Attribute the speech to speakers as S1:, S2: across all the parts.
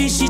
S1: fishy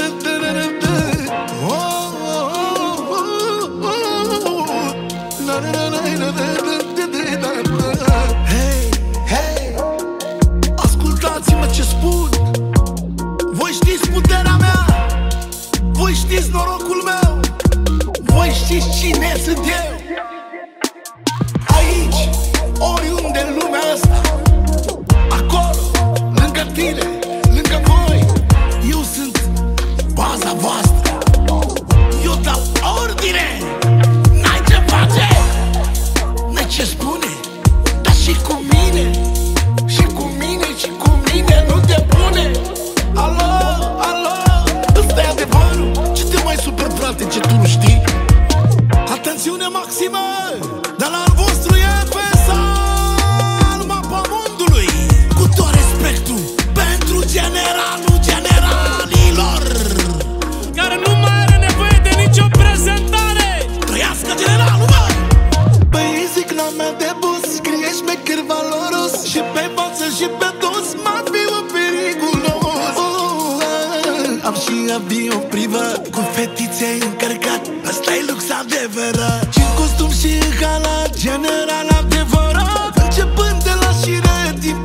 S1: și
S2: pe
S3: toți m-a fiu periculos. Oh, Am și avion privat Cu fetițe încărcat. Asta e lux adevărat. Și în costum și în halat General adevărat. Începând de la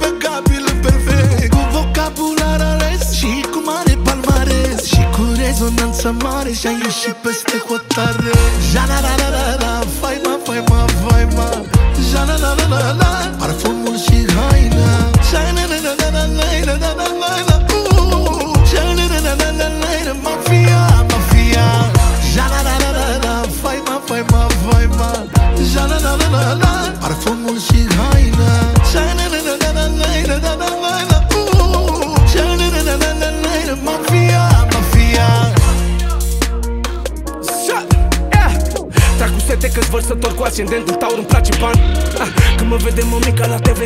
S3: pe capil perfect. Cu vocabular ales Și cu mare palmares. Și cu rezonanță mare Și-a ieșit peste hotare Ja la la la la
S4: paciente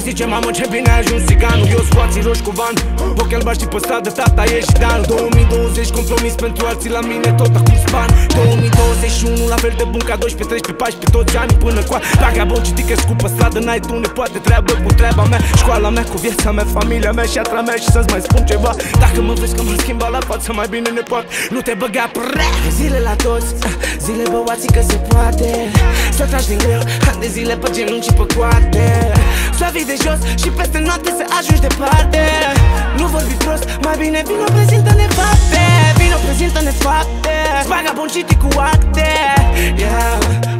S4: Zice mamă ce bine ai ajuns țiganul Eu scoații roși cu van Ochi albaștri pe stradă, tata e și Dan 2020 compromis pentru alții la mine tot acum span. 2021 la fel de bun ca 12, 13, 14 Toți ani până cu Vagabond citit că pe stradă N-ai tu ne poate treabă cu treaba mea. Școala mea cu viața mea, familia mea și atra mea Și să-ți mai spun ceva. Dacă mă vezi că mă schimba la față Mai bine ne poate, nu te băga prea Zile la toți, zile băuații că se poate. Să tragi din greu, ani de zile pe genunchi și pe coate. Suavi de jos și peste noapte să ajungi departe. Nu vorbi prost, mai bine vino prezintă-ne fapte. Vino prezintă-ne fapte. Spaga bun citi cu acte. Yeah.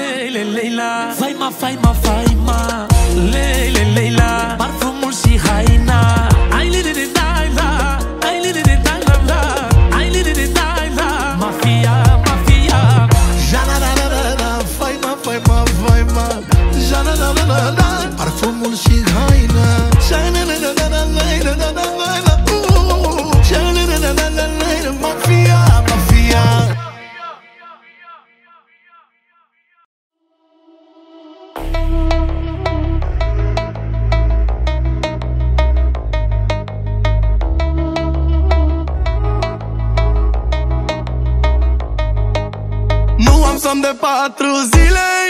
S1: Lele, Leila Faima, faima, faima. Lele, Leila Parfumul și
S5: haina. Ai lele, de
S1: daila Ai lele, de daila, la Ai lele, de daila Mafia, mafia. Jana, la, la, la, la Faima, faima, faima. Jana,
S5: la, la, la, la Parfumul și haina somn de patru zile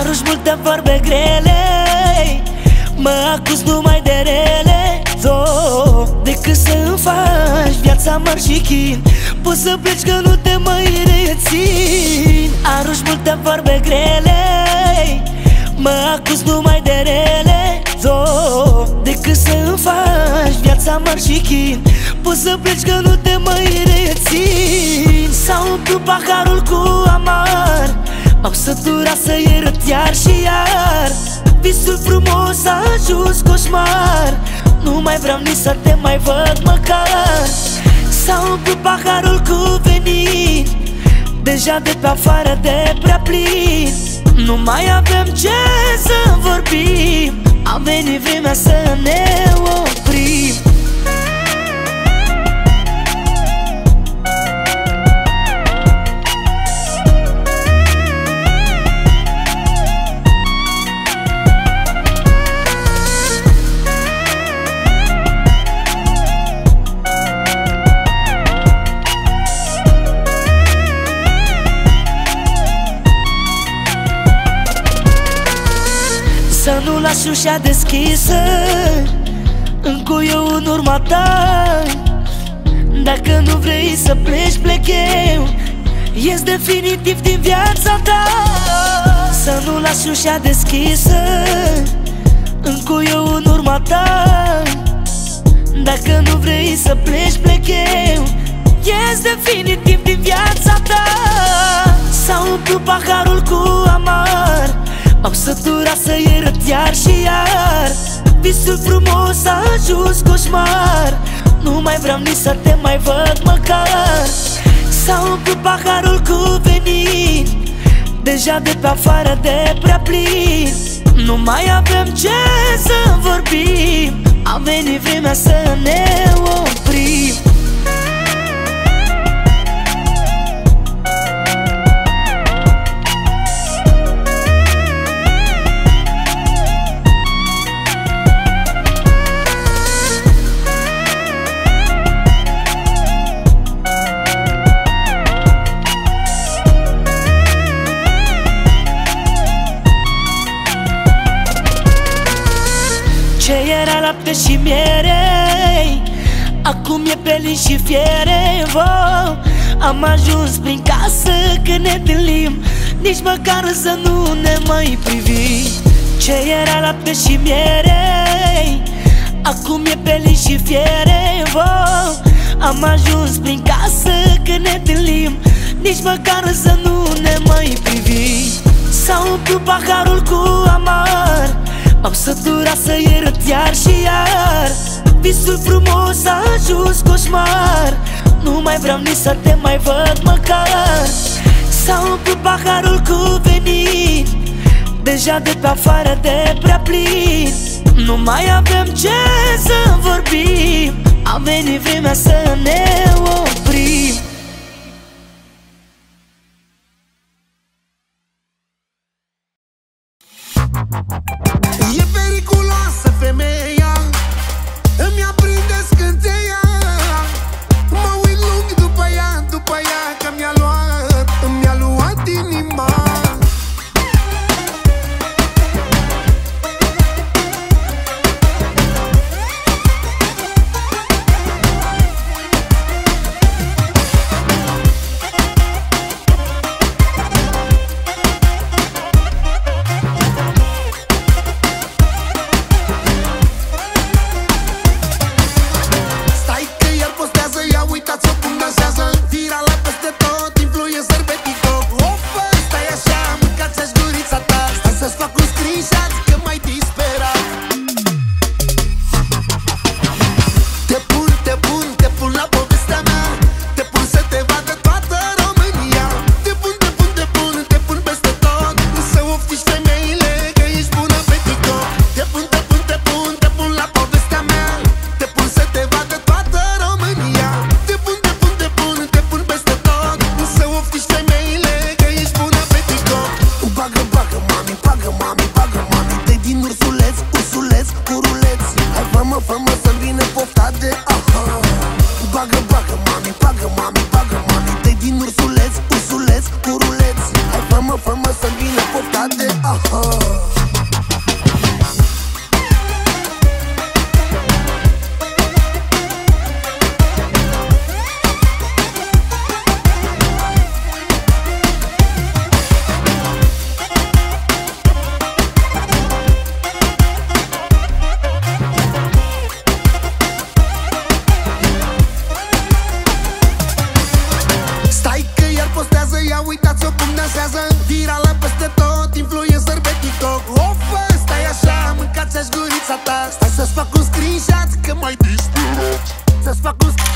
S6: Arunci multe vorbe grele. Mă acuz numai de rele. Do, Decât să îmi faci viața mari și chin Poți să pleci că nu te mai rețin. Arunci multe vorbe grele. Mă acuz numai de rele. Do, Decât să îmi faci viața mari și chin Poți să pleci că nu te mai rețin. S-a umplut paharul cu amar M-am săturat să iert iar și iar. Visul frumos a ajuns coșmar. Nu mai vreau nici să te mai văd măcar. S-a umplut paharul cu venin. Deja de pe afară de prea plin. Nu mai avem ce să vorbim. A venit vremea să ne oprim Să nu lași ușa deschisă Încă eu în urma ta. Dacă nu vrei să pleci, plec eu. Ies definitiv din viața ta. Să nu lași ușa deschisă Încă eu în urma ta. Dacă nu vrei să pleci, plec eu. Ies definitiv din viața ta. S-a umplut paharul cu amar M-am săturat să iert iar și iar. Visul frumos a ajuns coșmar. Nu mai vreau nici să te mai văd măcar. S-a umplut paharul cu venin. Deja de pe afară de prea plin. Nu mai avem ce să vorbim. A venit vremea să ne oprim era lapte și miere Acum e pelin și fiere wow. Am ajuns prin casă când ne întâlnim. Nici măcar să nu ne mai privi Ce era lapte și miere Acum e pelin și fiere wow. Am ajuns prin casă când ne întâlnim. Nici măcar să nu ne mai privi S-a umplut paharul cu amar M-am săturat să iert iar și iar. Visul frumos a ajuns coșmar. Nu mai vreau nici să te mai văd măcar. S-a umplut paharul cu venin. Deja de pe afară de prea plin. Nu mai avem ce să vorbim. A venit vremea să ne oprim dansează virală peste tot Influencer pe TikTok.
S7: Ofă, stai așa, mâncați-aș gurița ta. Stai să-ți fac un screenshot că mai ai Să-ți fac un screenshot.